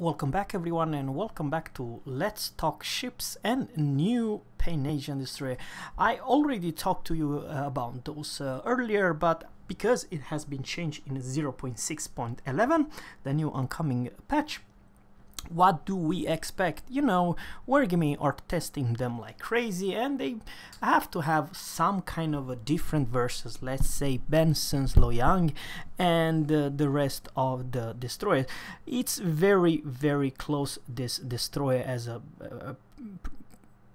Welcome back everyone and welcome back to Let's Talk Ships and New Pan-Asian Destroyer. I already talked to you uh, about those uh, earlier but because it has been changed in 0.6.11, the new oncoming patch, what do we expect? You know, Wargaming are testing them like crazy and they have to have some kind of a different versus, let's say Benson's Loyang and uh, the rest of the destroyers. It's very, very close, this destroyer as a, a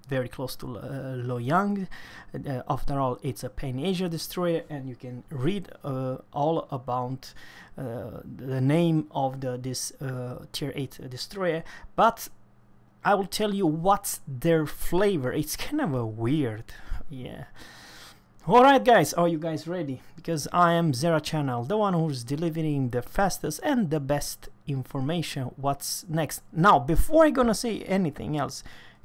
very close to uh, Loyang. Uh, after all, it's a Pan-Asia destroyer, and you can read uh, all about uh, the name of the this uh, Tier 8 destroyer. But I will tell you what's their flavor. It's kind of a weird, yeah. Alright guys, are you guys ready? Because I am Zerra Channel, the one who's delivering the fastest and the best information what's next. Now, before I gonna say anything else,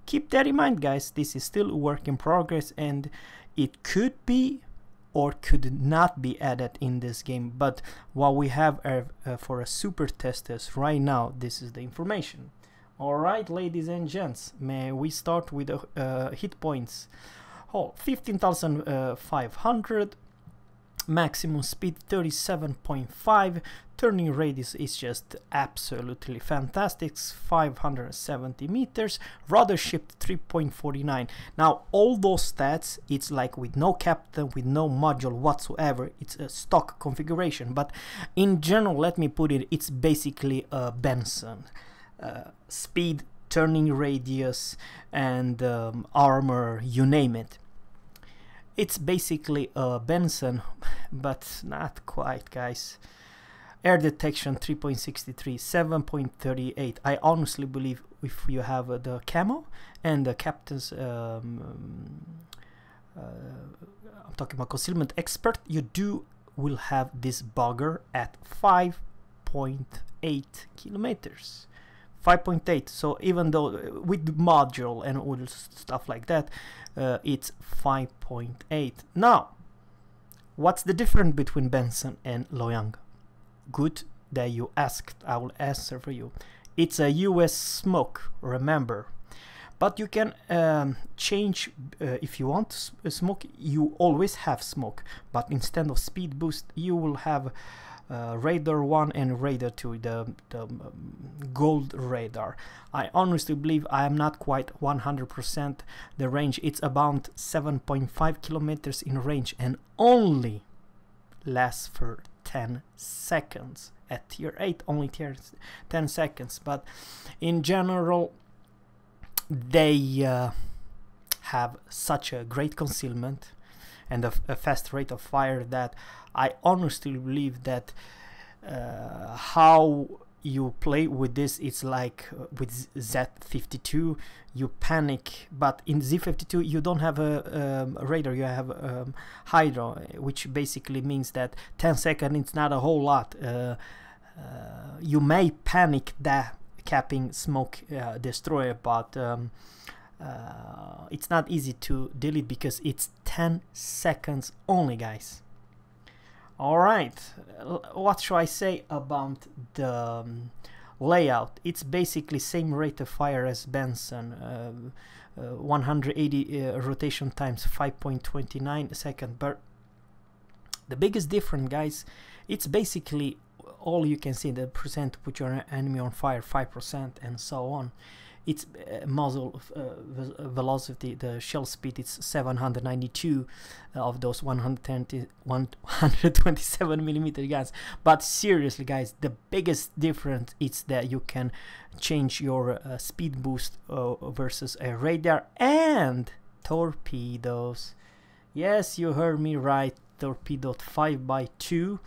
keep that in mind guys. This is still a work in progress and it could be or could not be added in this game. But what we have uh, uh, for a super test testers right now this is the information. Alright ladies and gents may we start with the uh, hit points? Oh 15500 maximum speed 37.5 turning radius is just absolutely fantastic 570 meters. Rudder shift 3.49 now all those stats it's like with no captain with no module whatsoever. It's a stock configuration but in general let me put it it's basically a benson. Uh, speed turning radius and um, armor you name it it's basically a Benson, but not quite, guys. Air detection 3.63, 7.38. I honestly believe if you have uh, the camo and the captain's, um, uh, I'm talking about concealment expert, you do will have this bugger at 5.8 kilometers. 5.8 so even though uh, with module and all stuff like that uh, it's 5.8 now what's the difference between Benson and Loyang? Good that you asked. I will answer for you. It's a US smoke remember but you can um, change uh, if you want smoke you always have smoke. But instead of speed boost you will have uh, radar 1 and radar 2 the, the um, gold radar. I honestly believe I am not quite 100% the range. It's about 7.5 kilometers in range and only lasts for 10 seconds. At tier 8 only tier 10 seconds. But in general they uh, have such a great concealment and a, a, fast rate of fire that I honestly believe that uh, how you play with this it's like uh, with Z52 you panic. But in Z52 you don't have a, um, radar you have um, hydro which basically means that 10 seconds it's not a whole lot. Uh, uh, you may panic that capping smoke uh, destroyer but um, uh, it's not easy to delete because it's 10 seconds only guys. Alright what should I say about the um, layout? It's basically same rate of fire as Benson uh, uh, 180 uh, rotation times 5.29 second but the biggest difference guys it's basically all you can see the percent put your enemy on fire 5% and so on its uh, muzzle uh, velocity, the shell speed, it's 792 uh, of those 120, 127 millimeter guns. But seriously, guys, the biggest difference is that you can change your uh, speed boost uh, versus a radar and torpedoes. Yes, you heard me right. Torpedo 5 by 2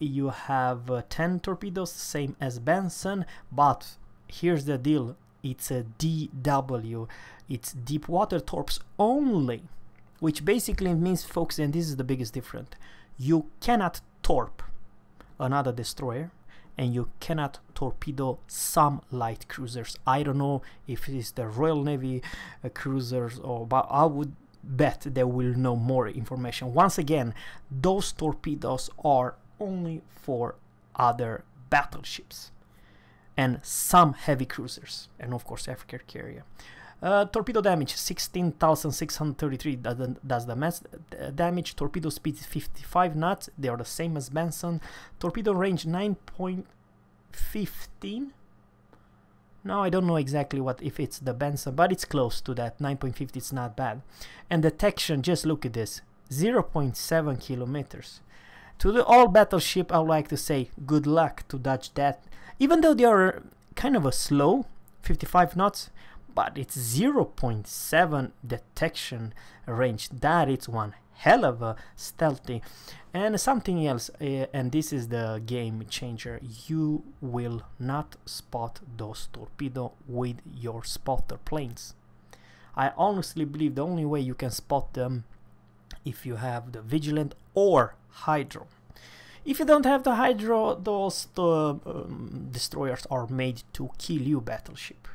you have uh, 10 torpedoes same as Benson but here's the deal it's a DW. It's deep water torps only, which basically means, folks, and this is the biggest difference, you cannot torp another destroyer and you cannot torpedo some light cruisers. I don't know if it is the Royal Navy uh, cruisers or, but I would bet they will know more information. Once again, those torpedoes are only for other battleships and some heavy cruisers, and of course aircraft carrier. Uh, torpedo damage 16,633 does the mass damage. Torpedo speed 55 knots. They are the same as Benson. Torpedo range 9.15. Now I don't know exactly what if it's the Benson, but it's close to that. 9.50 it's not bad. And detection, just look at this, 0.7 kilometers. To the all battleship, I would like to say good luck to dodge that. Even though they are kind of a slow, 55 knots, but it's 0.7 detection range. That is one hell of a stealthy. And something else, uh, and this is the game changer, you will not spot those torpedo with your spotter planes. I honestly believe the only way you can spot them if you have the Vigilant or Hydro. If you don't have the Hydro, those the, um, destroyers are made to kill you battleship.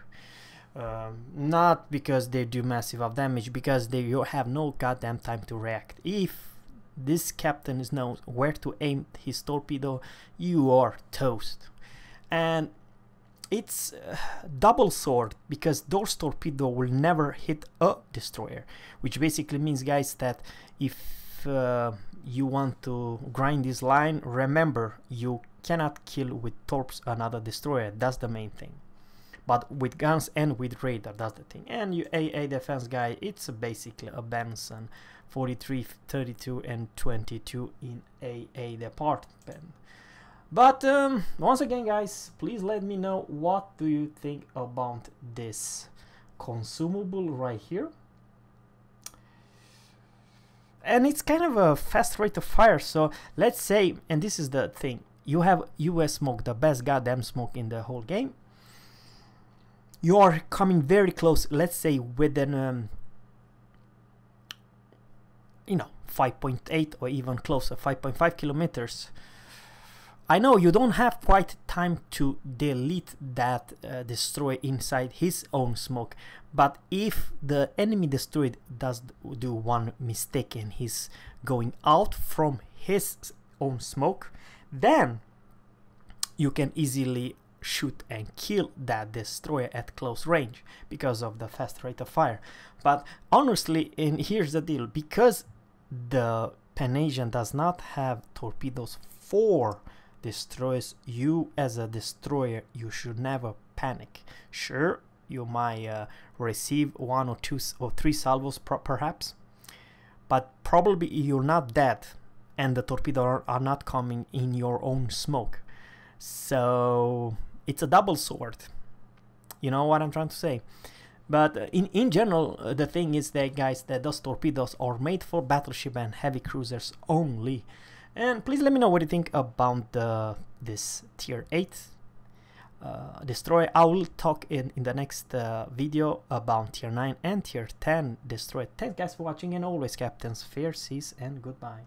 Um, not because they do massive of damage, because they you have no goddamn time to react. If this captain is knows where to aim his torpedo, you are toast. And it's uh, double sword because those torpedo will never hit a destroyer, which basically means, guys, that if uh, you want to grind this line, remember you cannot kill with torps another destroyer. That's the main thing. But with guns and with radar that's the thing. And you AA defense guy it's basically a Benson 43 32 and 22 in AA department but um, once again guys please let me know what do you think about this consumable right here. And it's kind of a fast rate of fire so let's say and this is the thing you have US smoke the best goddamn smoke in the whole game. You are coming very close let's say within um, you know 5.8 or even closer 5.5 kilometers I know you don't have quite time to delete that uh, destroyer inside his own smoke but if the enemy destroyed does do one mistake and he's going out from his own smoke then you can easily shoot and kill that destroyer at close range because of the fast rate of fire. But honestly, and here's the deal, because the Pan-Asian does not have torpedoes for destroyers, you as a destroyer, you should never panic. Sure, you might uh, receive one or two or three salvos perhaps, but probably you're not dead and the torpedoes are, are not coming in your own smoke. So it's a double sword. You know what I'm trying to say? But uh, in, in general, uh, the thing is that, guys, that those torpedoes are made for battleship and heavy cruisers only. And please let me know what you think about this tier 8 uh, destroyer. I will talk in, in the next uh, video about tier 9 and tier 10 destroy. Thanks guys for watching and always captains, fair seas and goodbye.